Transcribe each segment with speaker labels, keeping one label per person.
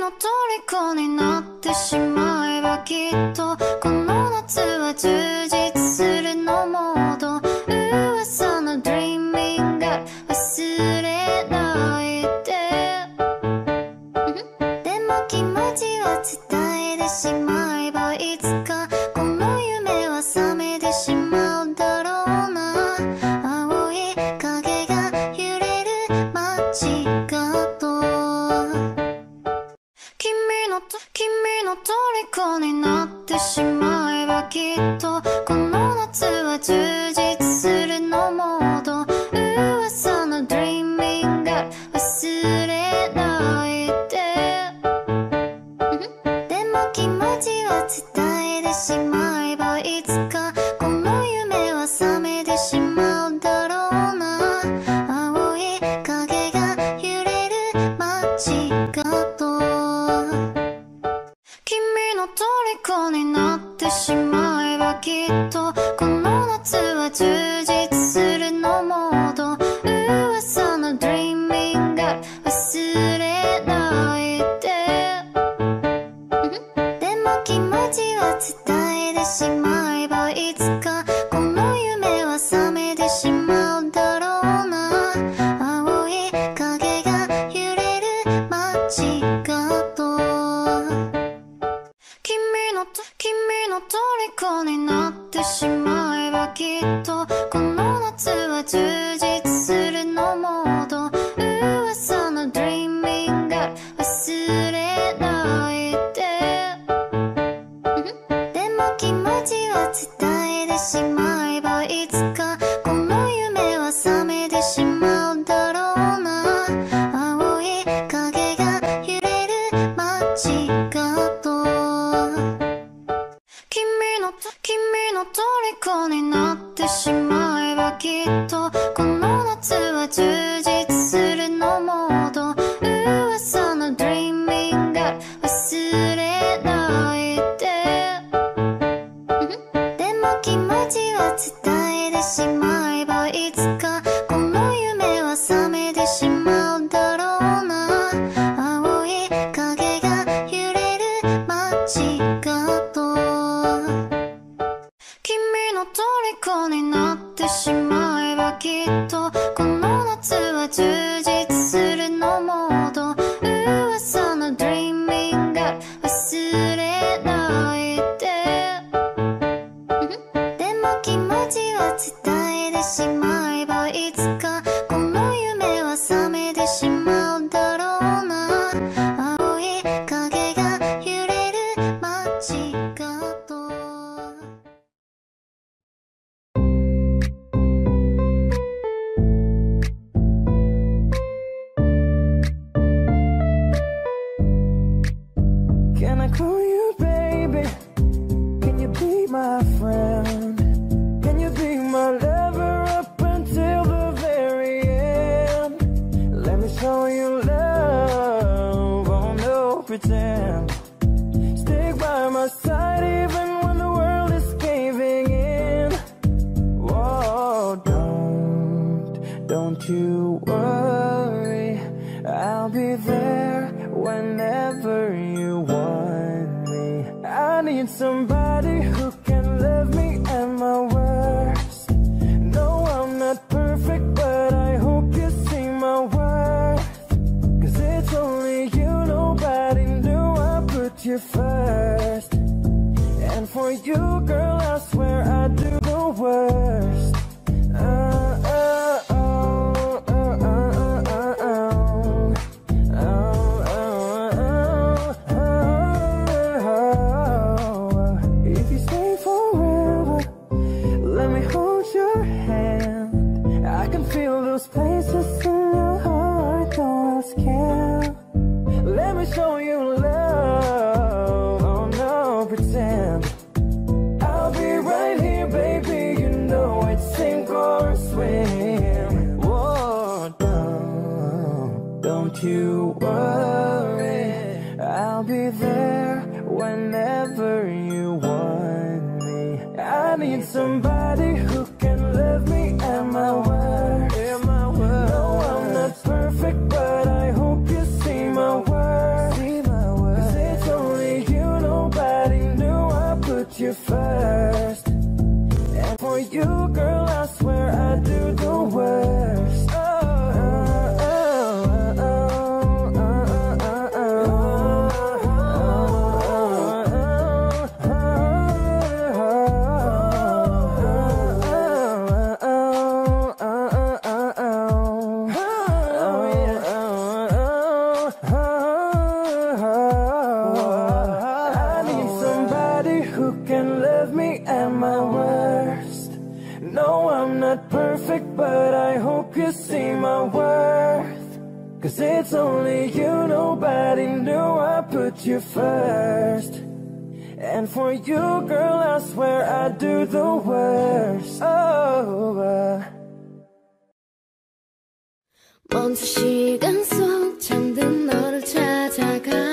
Speaker 1: の虜になってしまえばきっとこの夏は充実
Speaker 2: perfect, but I hope you see my worth. Cause it's only you, nobody knew I put you first. And for you, girl, I swear
Speaker 1: I'd do the worst. Oh, uh.
Speaker 3: 먼 시간 속 잠든 너를 찾아가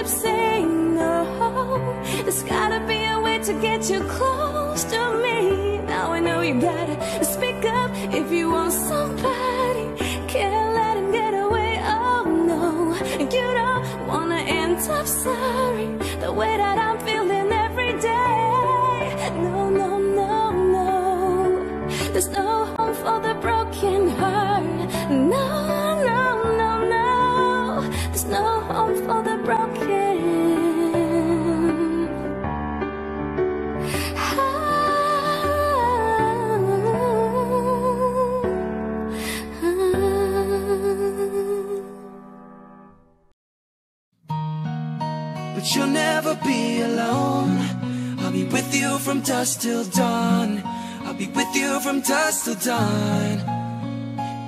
Speaker 3: keep saying no, there's gotta be a way to get you close to me. Now I know you gotta speak up if you want somebody. Can't let him get away. Oh no, you don't wanna end up sorry the way that I'm feeling
Speaker 1: from dusk till dawn. I'll be with you from dusk till dawn.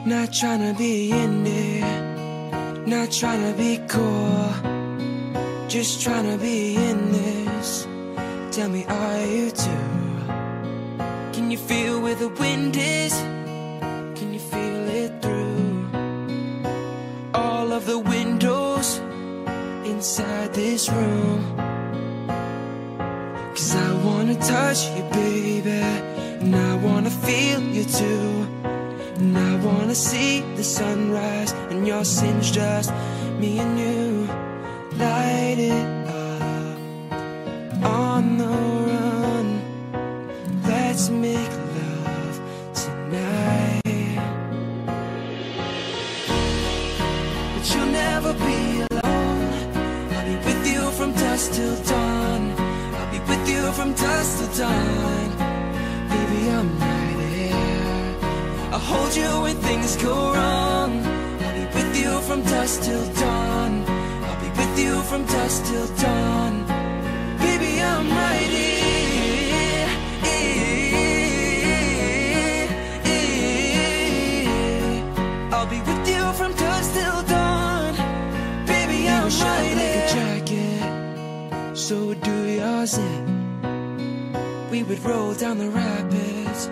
Speaker 1: Not trying to be in not trying to be cool. Just trying to be in this. Tell me, are you too? Can you feel where the wind is? Can you feel it through all of the windows? inside this room wanna touch you, baby. And I wanna feel you too. And I wanna see the sunrise And your sins just me and you. Light it up On the run. Let's make love tonight. But you'll never be alone. I'll be with you from dusk till dusk. Baby, I'm right here. I'll hold you when things go wrong. I'll be with you from dusk till dawn. I'll be with you from dusk till dawn. Baby, I'm right here. I'll be with you from dusk till dawn. Baby, I'm right here. Like a jacket, so do yours. It. We would roll down the rapids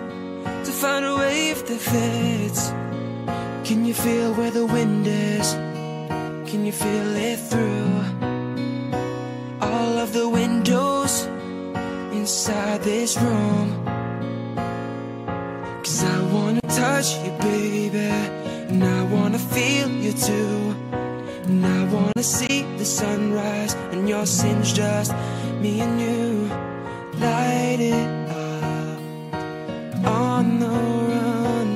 Speaker 1: to find a wave that fits. Can you feel where the wind is? Can you feel it through all of the windows inside this room? Cause I wanna touch you, baby, and I wanna feel you too. And I wanna see the sunrise and your sins just me and you light it up on the run.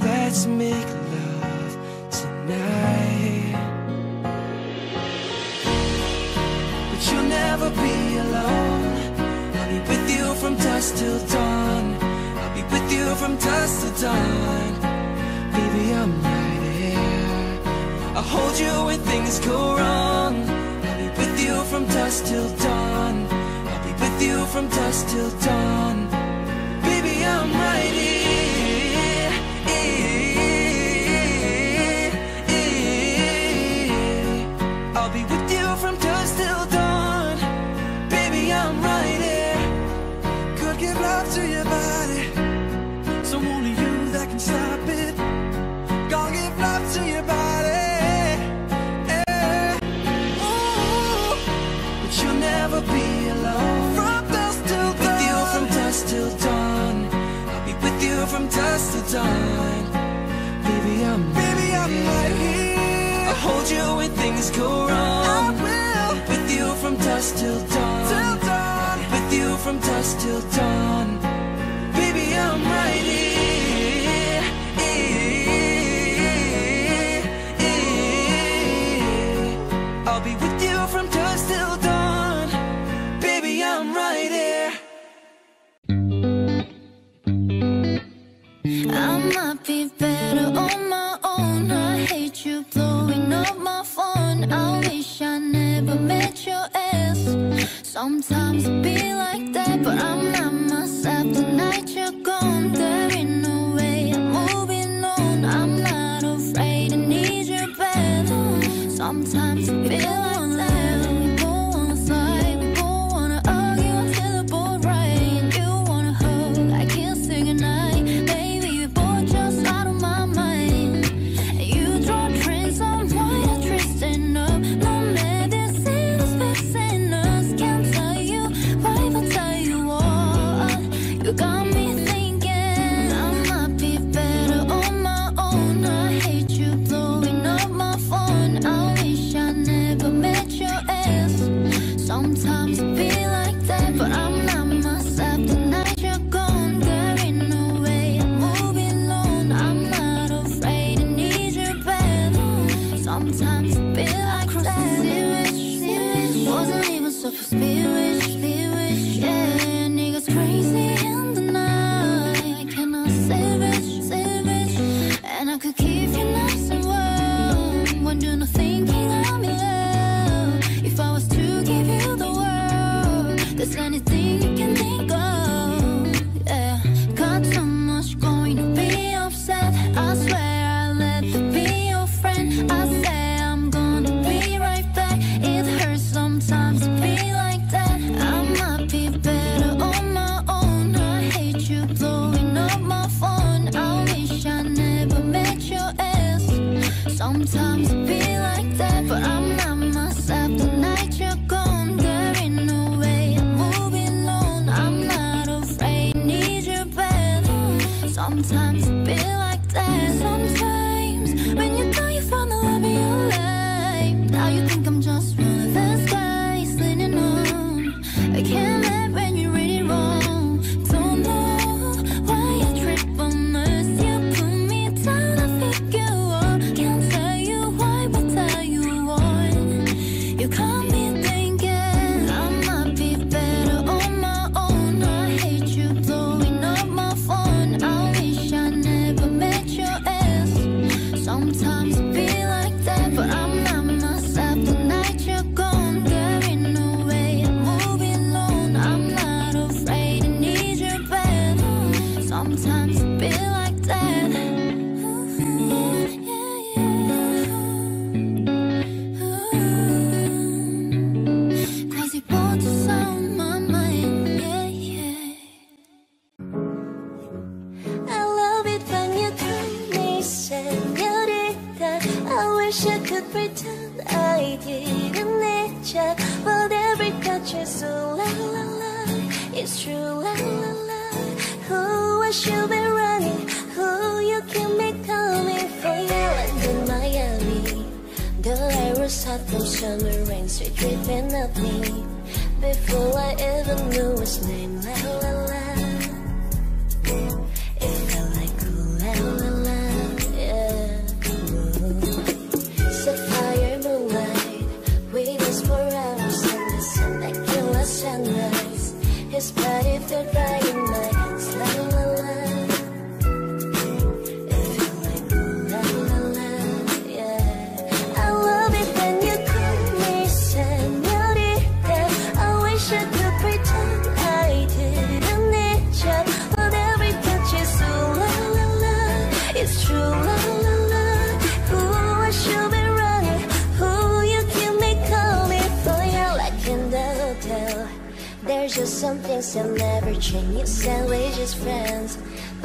Speaker 1: Let's make love tonight. But you'll never be alone. I'll be with you from dusk till dawn. I'll be with you from dusk till dawn. Baby, I'm right here. I'll hold you when things go wrong. I'll be with you from dusk till dawn. From dusk till dawn. Dawn. Baby, I'm baby, I'm right here. I'll hold you when things go wrong. I will. With you from dusk till dawn. Till dawn. With you from dusk till dawn. Baby, I'm right here.
Speaker 4: Sometimes be like that, but I'm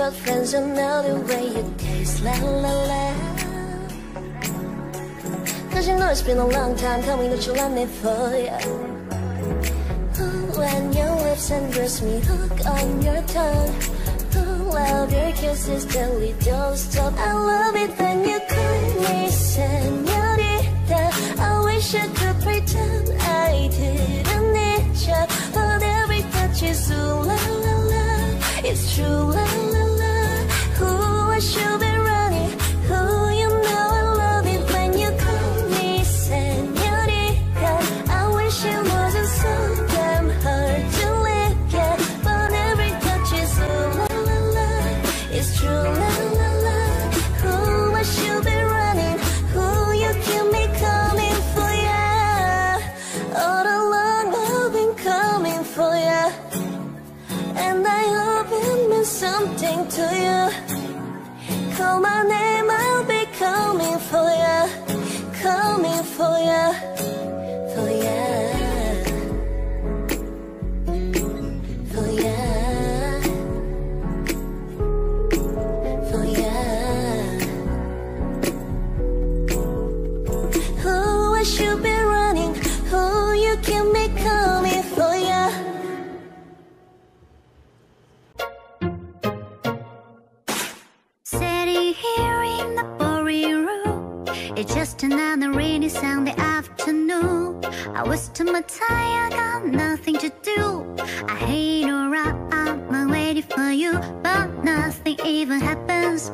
Speaker 5: but friends don't know the way you taste. La la la. Cause you know it's been a long time coming that you love me for ya. Ooh, when your lips embrace me, hook on your tongue. Ooh, love your kisses till we don't stop. I love it when you call me senorita. I wish I could pretend I didn't need you, but every touch is ooh la la la. It's true love.
Speaker 6: tired, got nothing to do. I hate to wrap I'm waiting for you, but nothing even happens.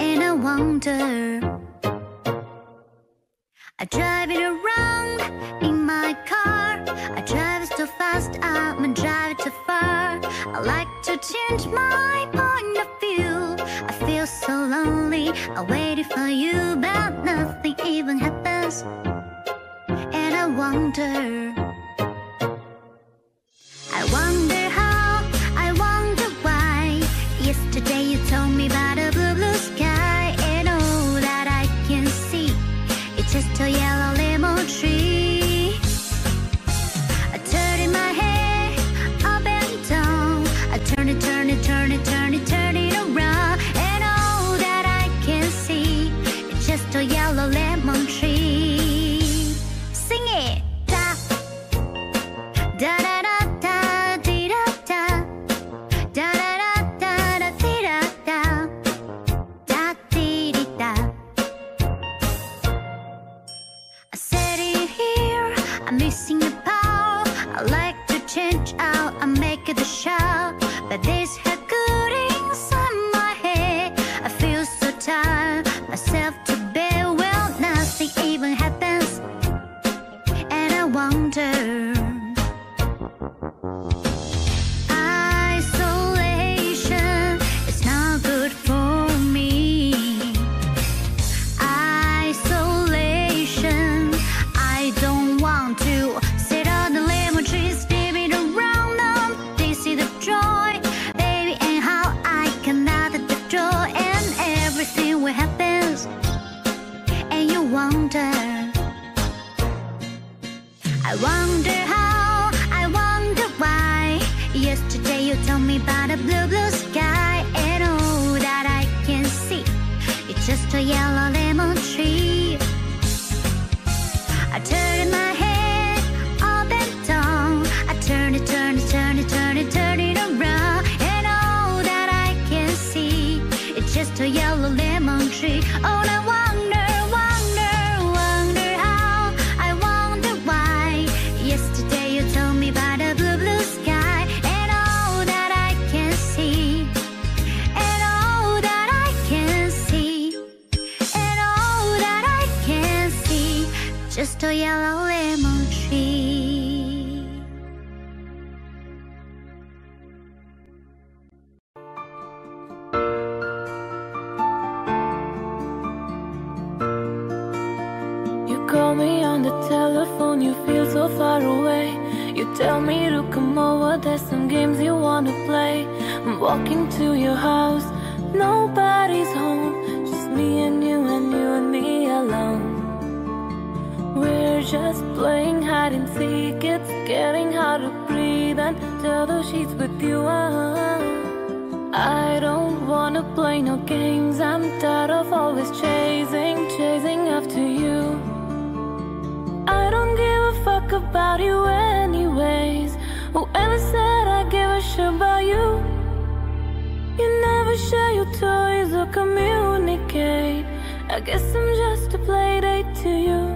Speaker 6: And I wonder. I drive it around in my car. I drive it too fast, I'm driving drive it too far. I like to change my point of view. I feel so lonely, I waited for you, but. wonder don't
Speaker 7: wanna play no games. I'm tired of always chasing, chasing after you. I don't give a fuck about you anyways. Whoever said I give a shit about you? You never share your toys or communicate. I guess I'm just a playdate to you.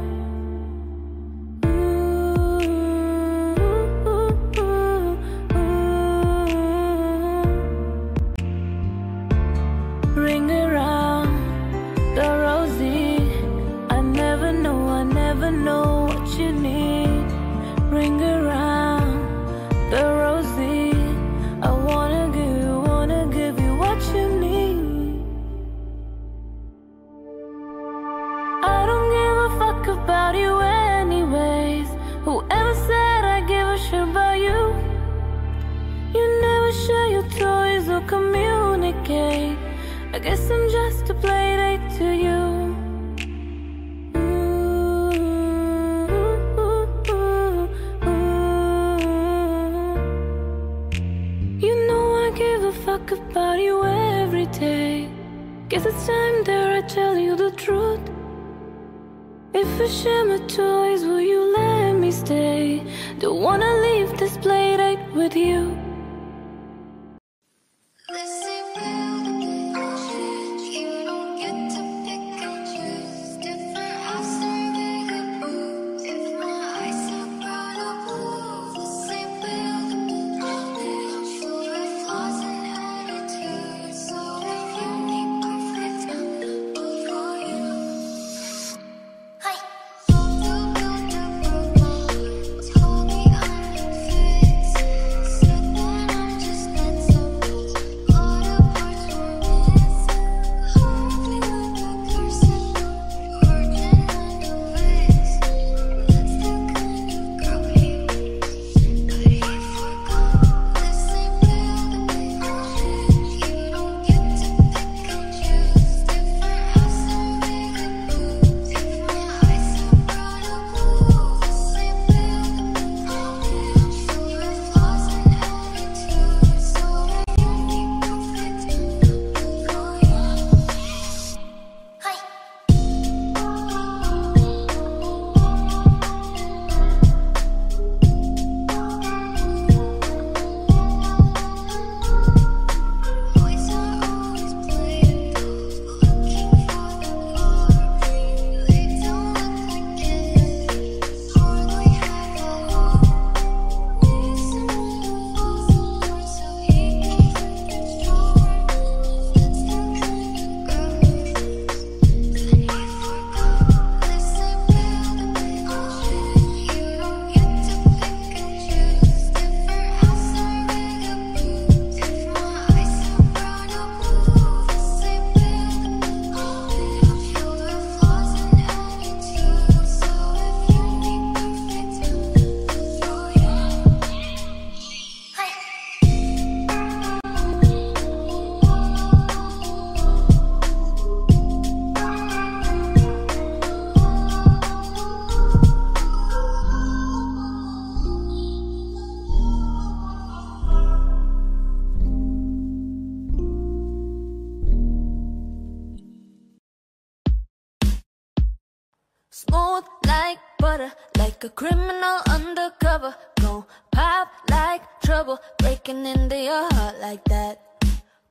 Speaker 4: Like that.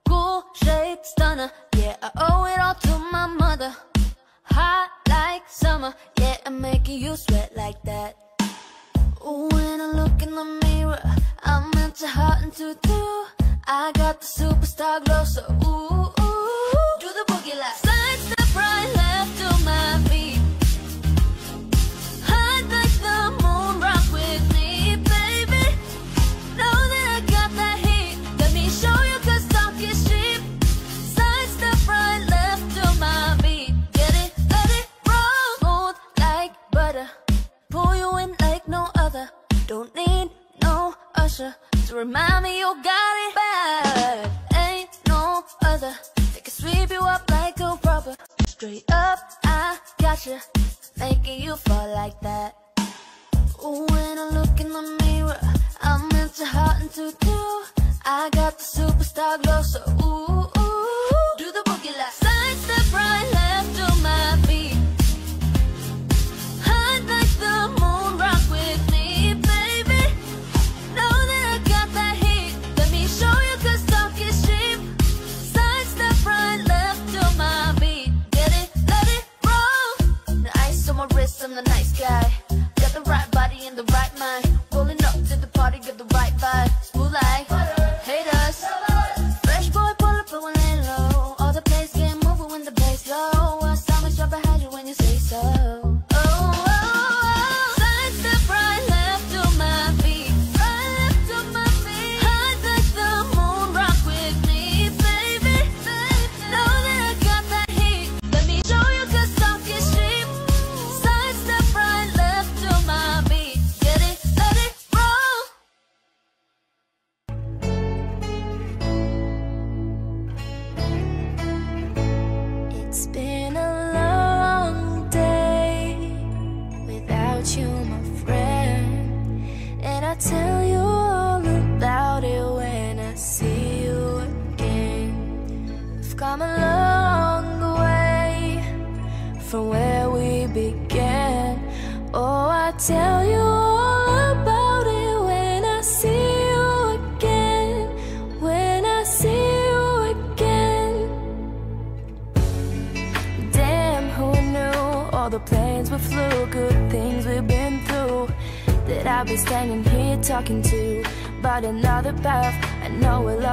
Speaker 4: Cool shade stunner, yeah, I owe it all to my mother. Hot like summer, yeah, I'm making you sweat like that. When I look in the mirror, I'm into hot and two. I got the superstar glow, so ooh, Don't need no Usher to remind me you got it bad. Ain't no other. They can sweep you up like a rubber. Straight up, I gotcha. Making you fall like that. Ooh, when I look in the mirror, I'm into hot and too. I got the superstar glow, so ooh, ooh, ooh, do the boogie like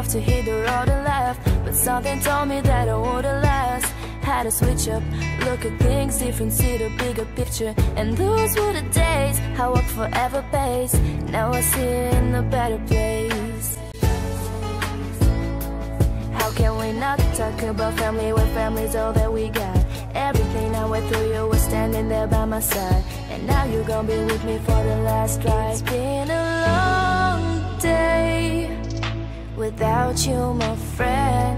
Speaker 8: love to hit the road and laugh, but something told me that I wouldn't last. Had to switch up, look at things different, see the bigger picture. And those were the days I worked forever pays. Now I see in a better place. How can we not talk about family when family's all that we got? Everything I went through, you were standing there by my side. And now you're gonna be with me for the last ride. Without you, my friend.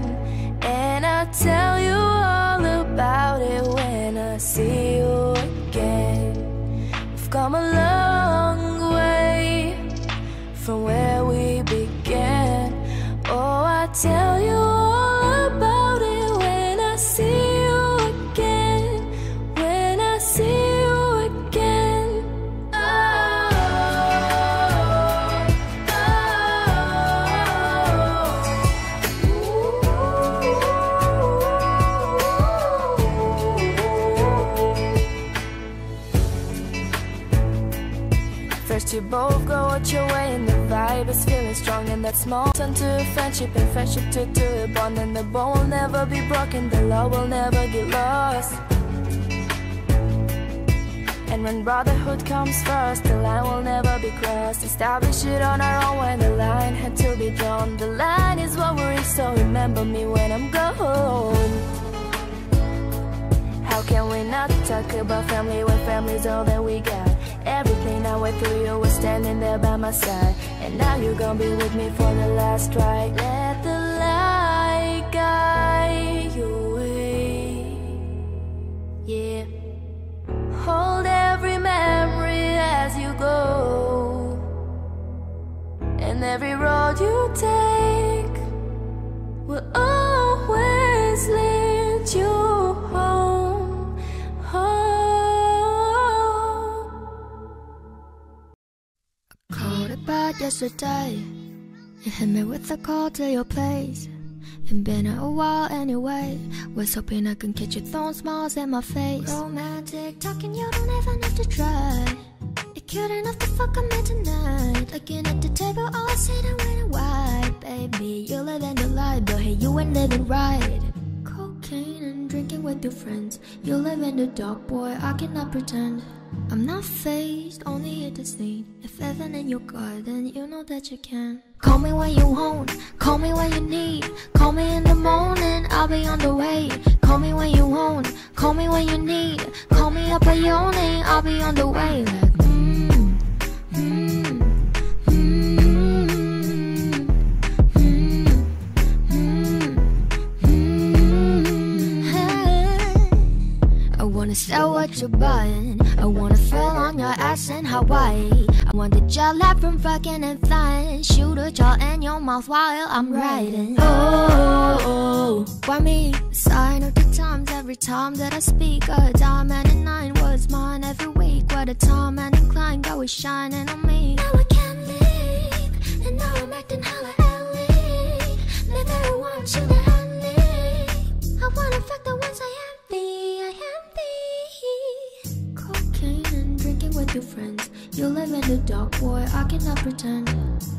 Speaker 8: That small turn to friendship and friendship to, to a bond and the bond will never be broken, the love will never get lost. And when brotherhood comes first, the line will never be crossed. Establish it on our own when the line had to be drawn. The line is what we reach, so remember me when I'm gone. How can we not talk about family when family's all that we got? Everything I went through, you were standing there by my side. And now you're gonna be with me for the last ride. Let the light guide your way. Yeah. Hold every memory as you go. And every road you take will always lead you
Speaker 9: yesterday. You hit me with a call to your place. It's been a while anyway. Was hoping I can catch your throwing smiles in my face. Romantic talking, you don't even have to try. You're cute enough to fuck on me tonight. Looking at the table, all sitting waiting wide. Baby, you live in the light, but hey, you ain't living right. Cocaine and drinking with your friends. You live in the dark, boy, I cannot pretend. I'm not phased, only here to see If heaven in your garden, you know that you can. Call me when you want, call me when you need. Call me in the morning, I'll be on the way. Call me when you want, call me when you need. Call me up by your name, I'll be on the way. Like, mm, mm, mm. I wanna sell what you're buying. I wanna feel on your ass in Hawaii. I want the gel left from fucking and flying. Shoot a jaw in your mouth while I'm riding. Oh, oh, oh. why me? Sign of the times every time that I speak. A diamond and nine was mine every week. What a time and inclined, God was shining on me. Now I can't leave, and now I'm acting hella LA. Never I want you to hand me. I wanna fuck the ones I envy, I envy. Your friends. You live in the dark, boy, I cannot pretend.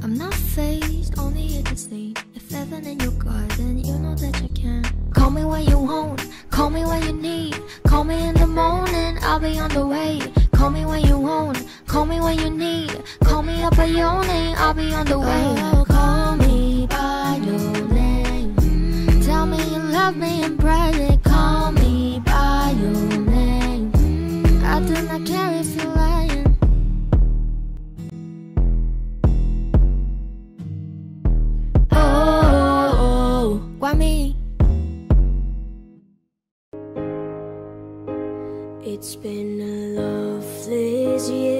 Speaker 9: I'm not phased, only here to see. If heaven in your garden, you know that you can. Call me when you want, call me when you need. Call me in the morning, I'll be on the way. Call me when you want, call me when you need. Call me up by your name, I'll be on the way. Oh, call me by your name. Tell me you love me in private. Call me by your name. I do not care if you're lying. Why me?
Speaker 3: It's been a loveless years.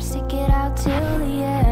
Speaker 8: stick it out till the end.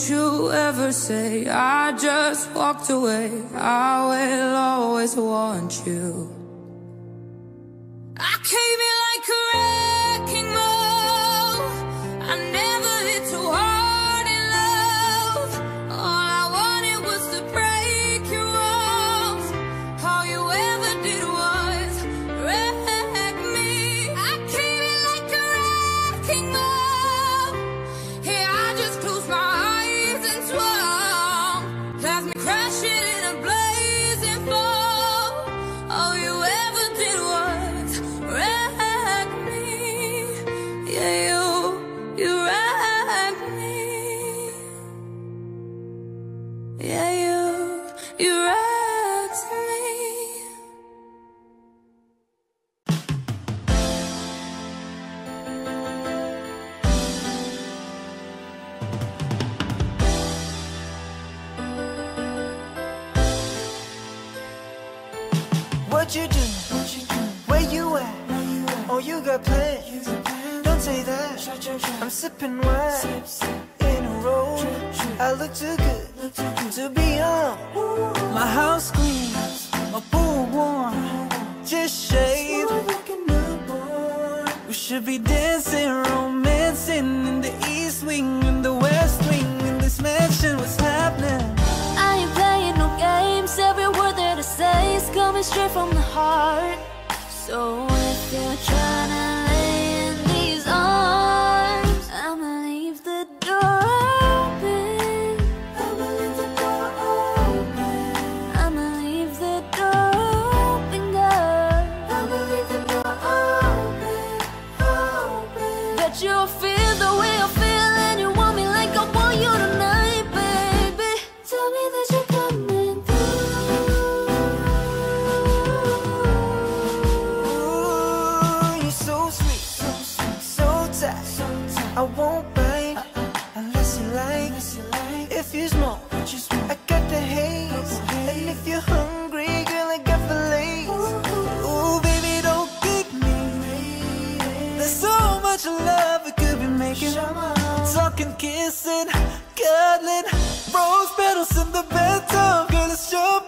Speaker 10: Don't you ever say I just walked away. I will always want you. I came in like a wrecking ball. crashing in a blazing fall.
Speaker 1: Oh, I'm sipping wine in a row. I look too good to be on. My house clean, my pool warm, just shade. We should be dancing, romancing in the east wing and the west wing in this mansion. What's happening?
Speaker 11: I ain't playing no games. Every word that I say is coming straight from the heart. So if you're trying to
Speaker 1: talking kissing, cuddling, rose petals in the bathtub, girl, it's
Speaker 12: your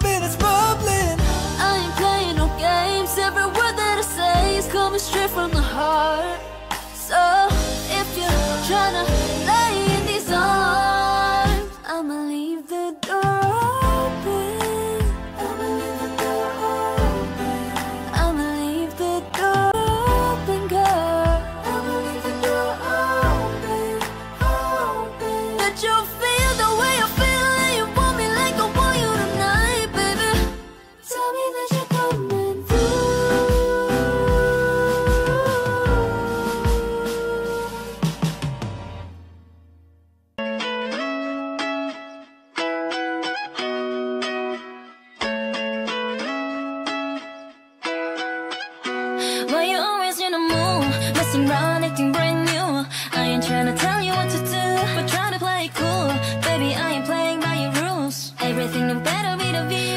Speaker 12: and run, acting brand new. I ain't trying to tell you what to do, but trying to play it cool. Baby, I ain't playing by your rules. Everything no better be the view.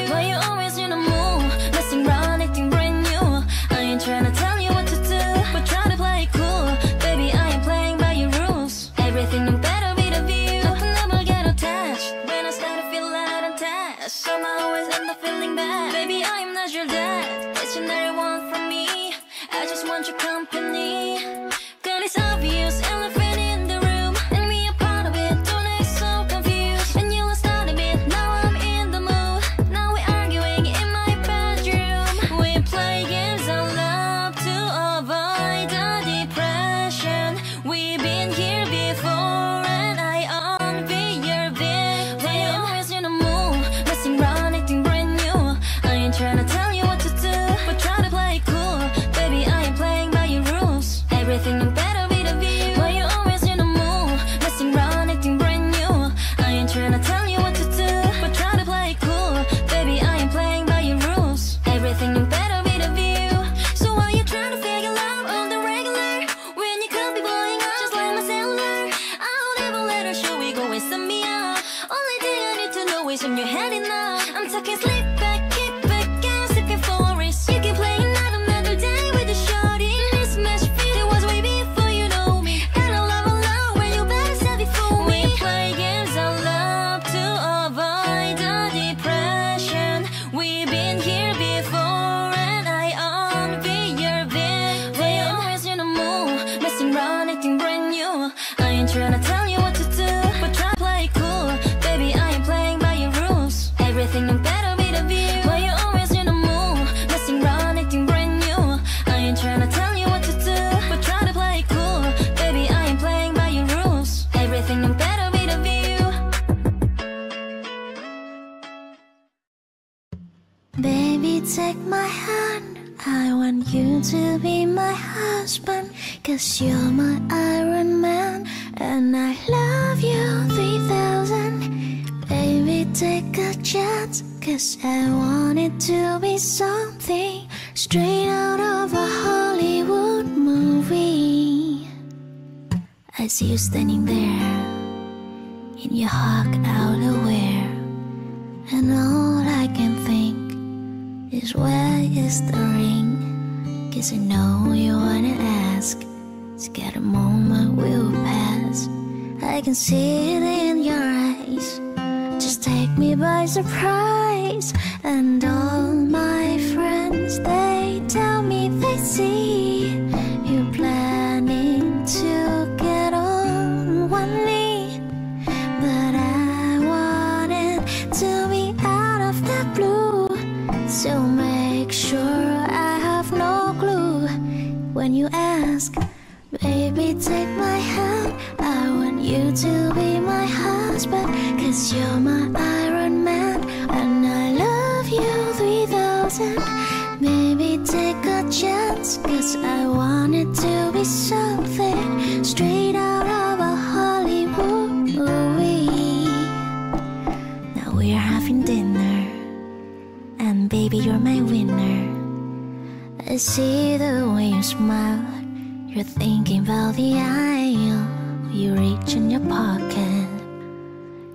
Speaker 6: standing there in your hawk outerwear, and all I can think is where is the ring? Cause I know you wanna ask. Scared a moment will pass. I can see it in your eyes. Just take me by surprise, and all my friends they tell me they see. take my hand. I want you to be my husband Cause you're my Iron Man And I love you 3000 Maybe take a chance Cause I want it to be something Straight out of a Hollywood movie. Now we are having dinner And baby you're my winner. I see the way you smile. You're thinking about the aisle, you reach in your pocket,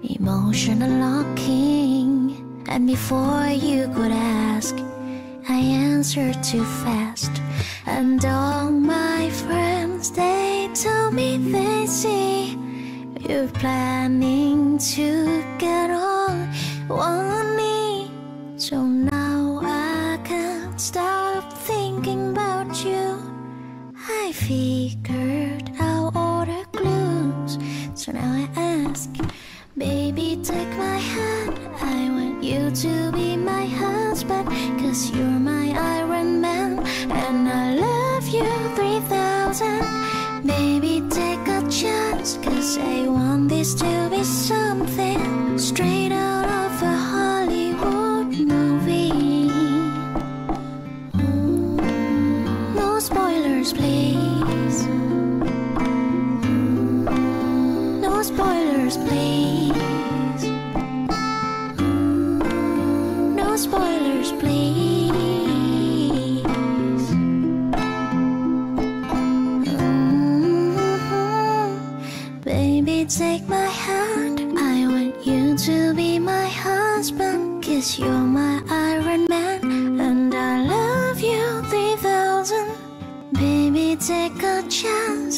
Speaker 6: emotional locking. And before you could ask, I answered too fast. And all my friends, they tell me they see you're planning to get on one knee. Figured out all the clues. So now I ask, baby, take my hand. I want you to be my husband, cause you're my Iron Man. And I love you 3000. Baby, take a chance, cause I want this to be something.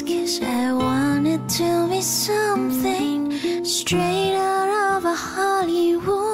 Speaker 6: cause I wanted to be something straight out of a Hollywood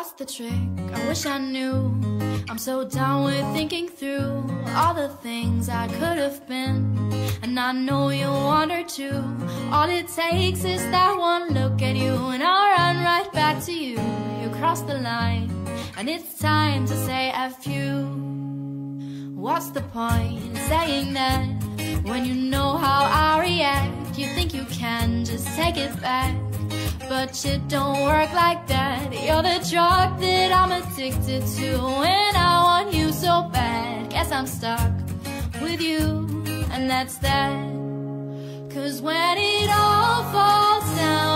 Speaker 6: lost the
Speaker 13: trick, I wish I knew. I'm so down with thinking through All the things I could have been. And I know you wonder too All it takes is that one look at you And I'll run right back to you. You cross the line And it's time to say a few. What's the point in saying that When you know how I react? You think you can just take it back but shit don't work like that. You're the drug that I'm addicted to, and I want you so bad. Guess I'm stuck with you, and that's that. Cause when it all falls down,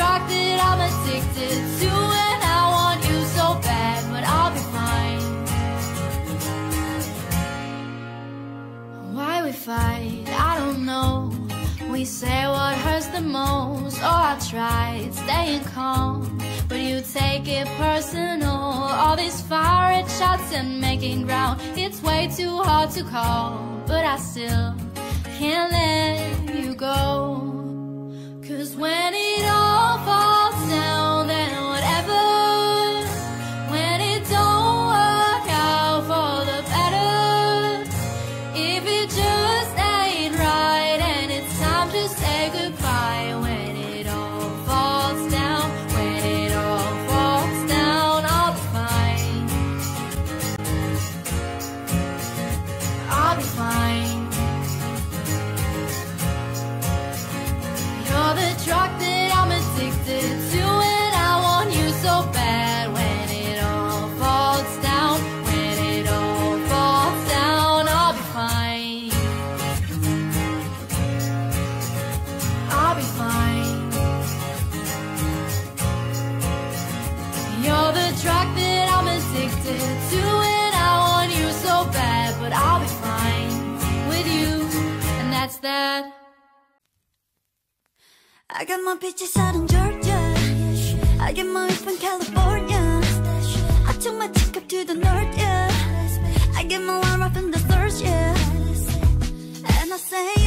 Speaker 13: drug that I'm addicted to And I want you so bad, but I'll be fine. Why we fight, I don't know. We say what hurts the most Oh, I tried staying calm. But you take it personal All these fired shots and making ground. It's way too hard to call But I still can't let you go. Cause when it all falls
Speaker 6: that.
Speaker 12: I got my peaches out in Georgia. I get my from California. I took my chick up to the north, yeah. I get my wine right in the source, yeah. And I say,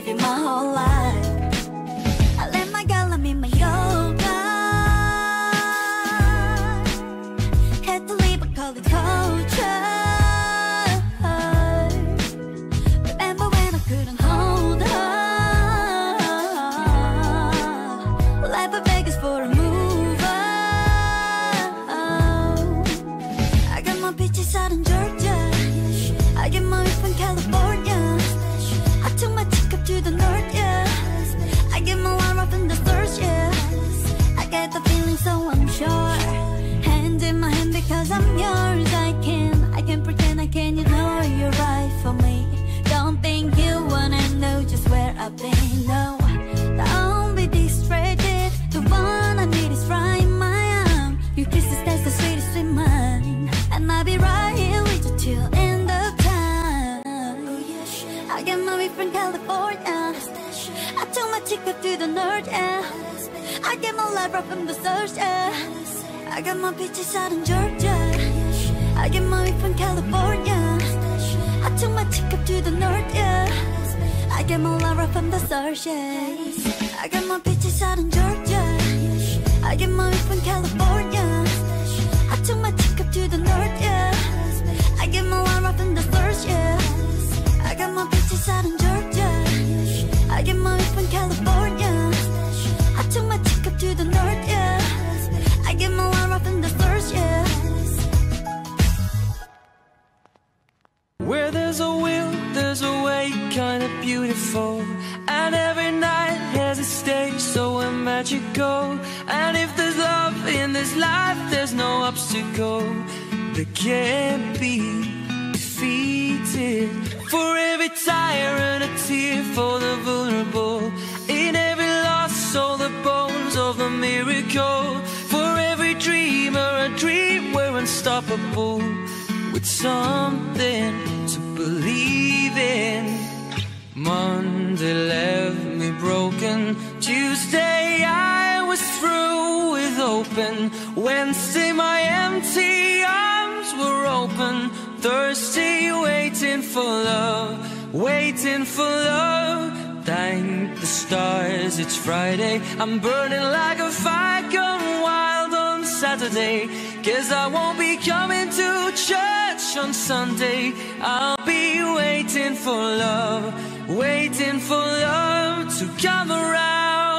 Speaker 12: give you my whole life. Up to the north, yeah. I get my love right from the source, yeah. I got my peaches out in Georgia. I get my weed from California. I took my chick up to the north, yeah. I get my love right from the source, yeah. I got my peaches out in Georgia. I get my weed from California. I took my chick up to the north, yeah. I get my love right from the source, yeah. I got my peaches out in Georgia. I get my weed from California. I took my chick up to the north, yeah. I get my wine right from the source, yeah.
Speaker 14: Where there's a will, there's a way, kinda beautiful. And every night has a stage so magical. And if there's love in this life, there's no obstacle that can't be defeated. For every tyrant, a tear for the vulnerable. In every loss, all the bones of the miracle. For every dreamer, a dream we're unstoppable with something to believe in. Monday left me broken. Tuesday I was through with open. Wednesday my empty arms were open. Thursday waiting for love, waiting for love. Thank the stars, it's Friday. I'm burning like a fire gone wild on Saturday. Cause I won't be coming to church on Sunday. I'll be waiting for love, waiting for love to come around.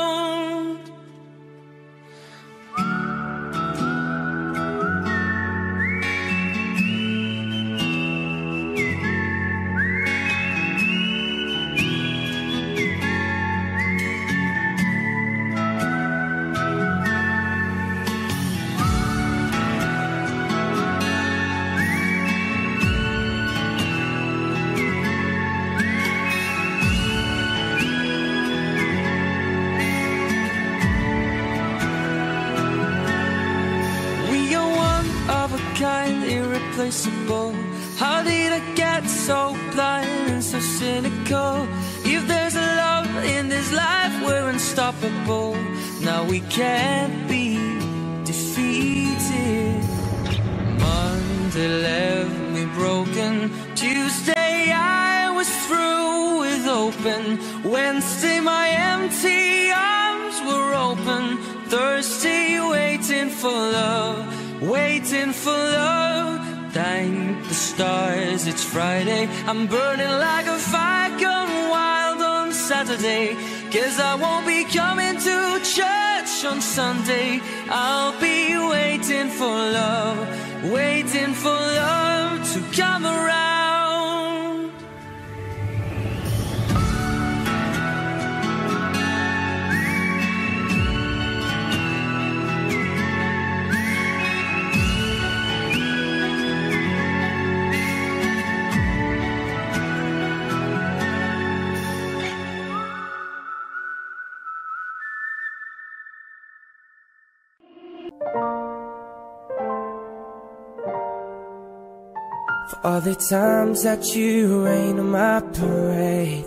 Speaker 14: How did I get so blind and so cynical? If there's a love in this life, we're unstoppable. Now we can't be defeated. Monday left me broken. Tuesday I was through with open. Wednesday my empty arms were open. Thursday waiting for love, waiting for love. Thank the stars, it's Friday. I'm burning like a fire gone wild on Saturday. Cause I won't be coming to church on Sunday. I'll be waiting for love, waiting for love to come around.
Speaker 1: For all the times that you rain on my parade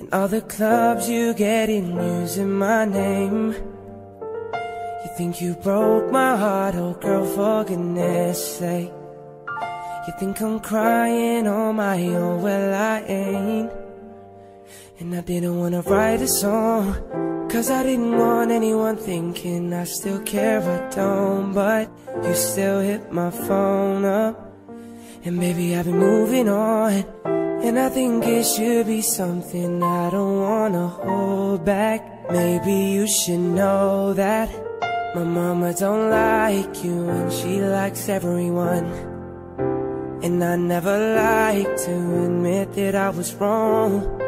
Speaker 1: And all the clubs you get in using my name You think you broke my heart, oh girl, for goodness sake. You think I'm crying on my own, well I ain't. And I didn't wanna write a song Cause I didn't want anyone thinking I still care, I don't But you still hit my phone up. And baby, I've been moving on. And I think it should be something I don't wanna hold back. Maybe you should know that My mama don't like you and she likes everyone. And I never like to admit that I was wrong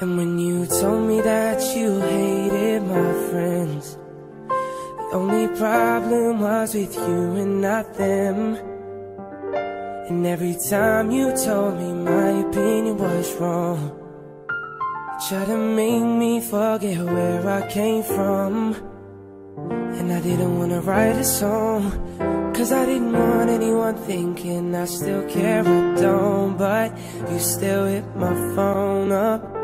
Speaker 1: And when you told me that you hated my friends The only problem was with you and not them. And every time you told me my opinion was wrong You tried to make me forget where I came from. And I didn't wanna write a song Cause I didn't want anyone thinking I still care, I don't. But you still hit my phone up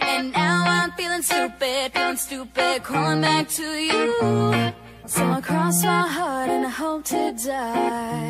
Speaker 6: And now I'm feeling stupid, feeling stupid, crawling back to you. So I cross my heart and I hope to die.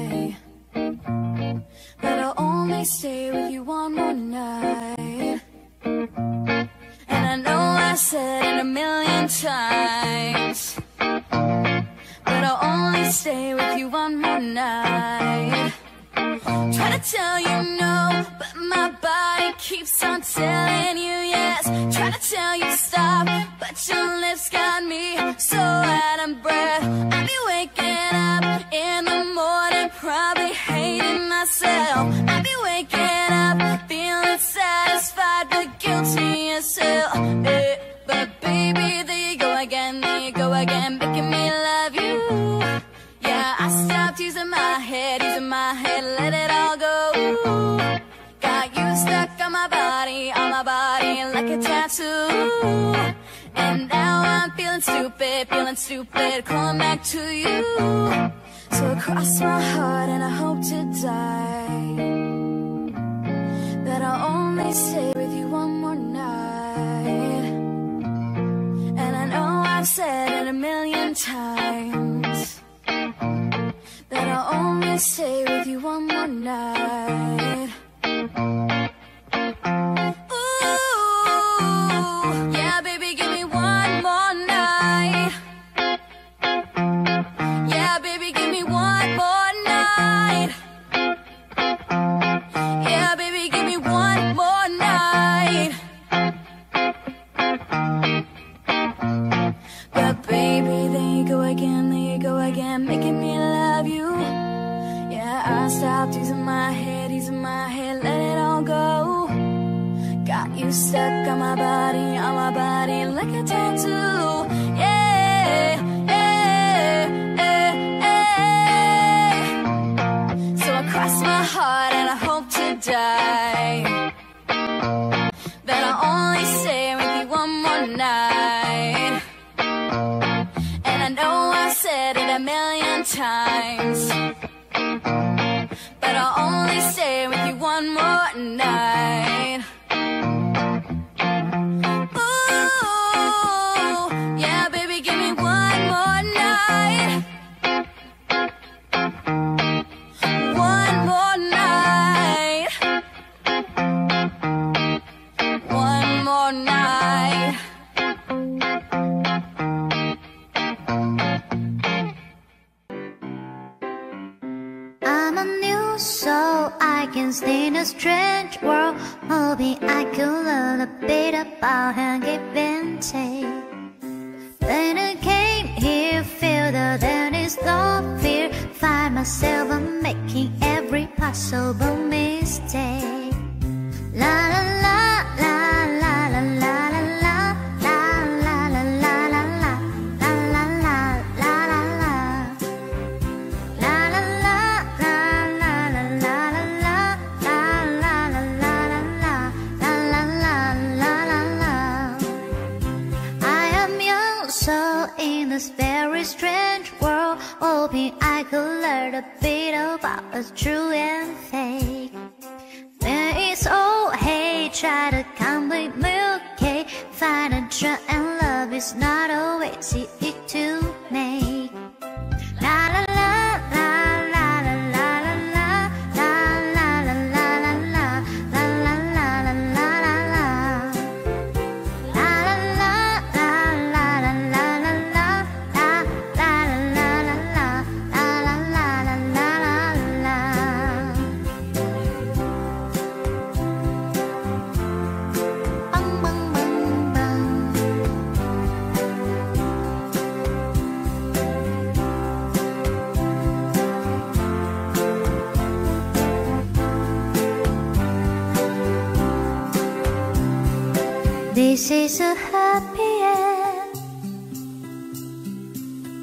Speaker 6: This is a happy end.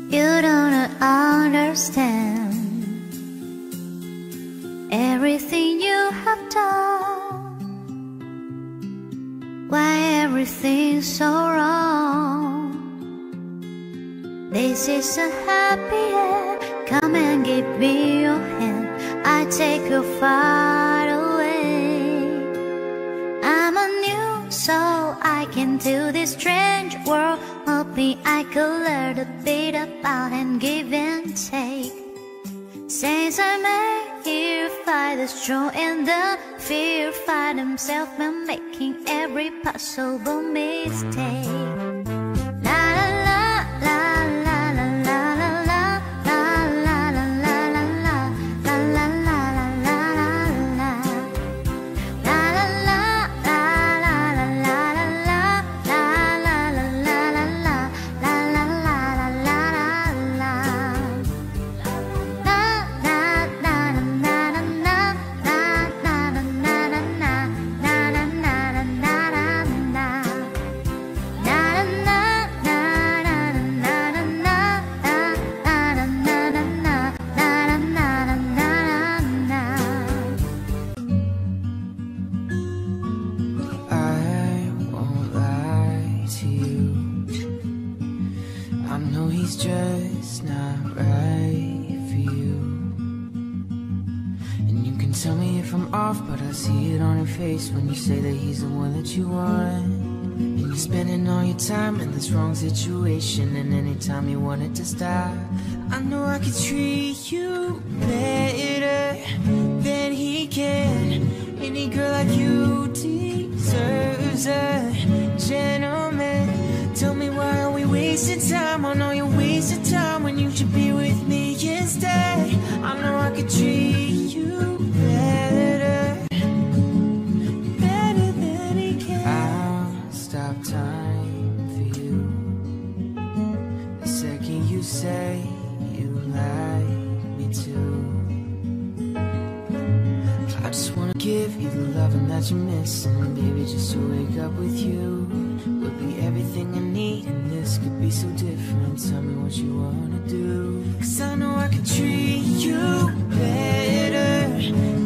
Speaker 6: You don't understand Everything you have done. Why everything's so wrong. This is a happy To learn to beat about and give and take. Since I met here, fight is strong and the fear, fight himself by making every possible mistake.
Speaker 15: face when you say that he's the one that you want. And you're spending all your time in this wrong situation. And anytime you want it to stop, I know I could treat you better. that you're missing, baby, just to wake up with you would be everything I need. And this could be so different. Tell me what you wanna do. Cause I know I could treat you better.